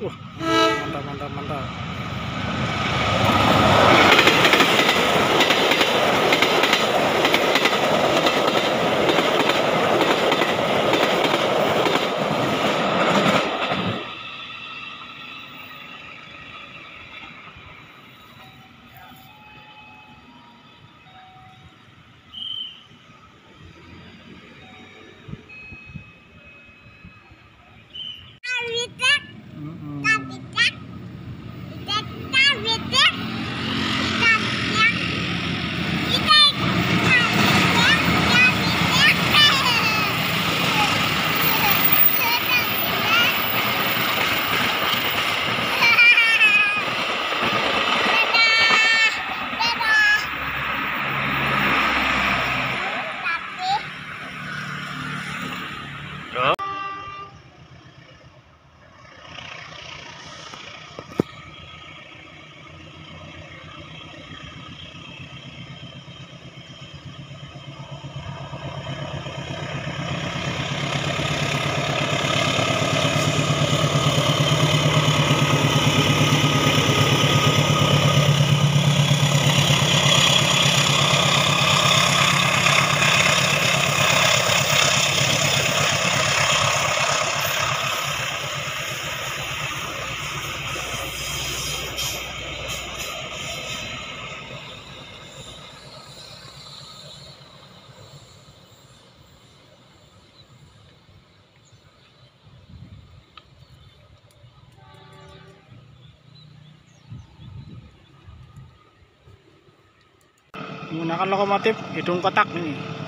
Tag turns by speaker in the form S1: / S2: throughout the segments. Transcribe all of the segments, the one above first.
S1: Wah, mantap mantap mantap. Menggunakan lokomotif hidung kotak ini.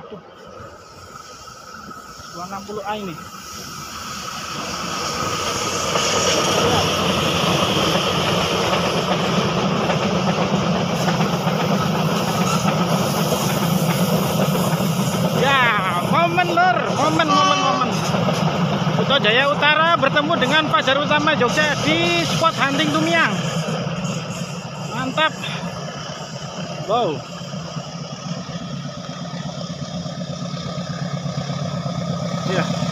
S1: Waduh. 260A ini. Ya, momen lur, momen momen momen. Kuto Jaya Utara bertemu dengan Fajar Utama Jogja di spot hunting Tumiang. Mantap. Wow. Yeah.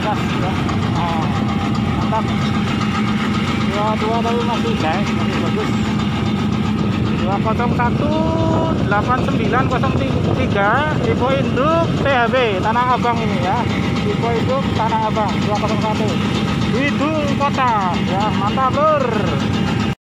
S1: Berdinas ya. Oh, mantap. Dua dua tapi masih guys, masih bagus. 201 8903 Ipo Induk THB Tanah Abang ini ya. Ipo Induk Tanah Abang 201. Widung Kota ya, mantap lur.